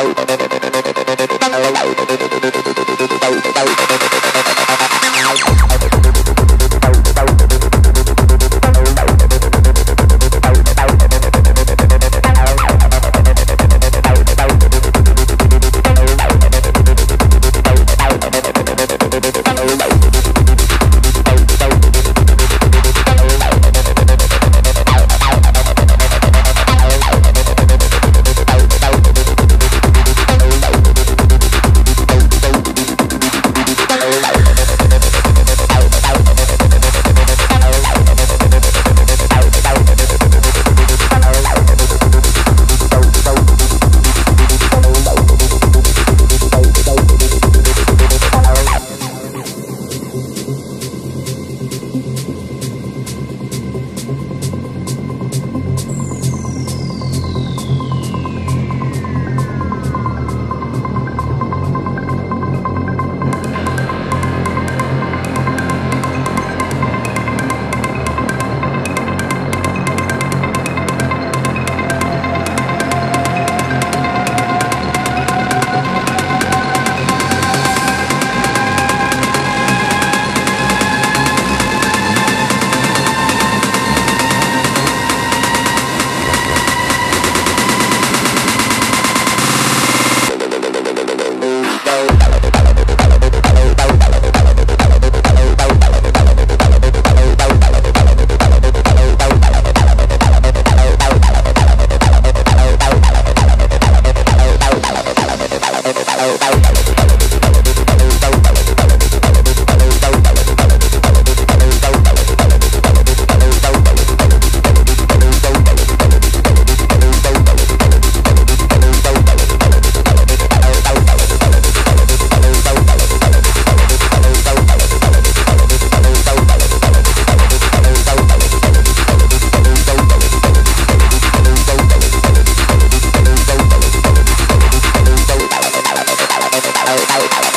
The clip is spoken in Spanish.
Bye. out, out, out. out, out, out.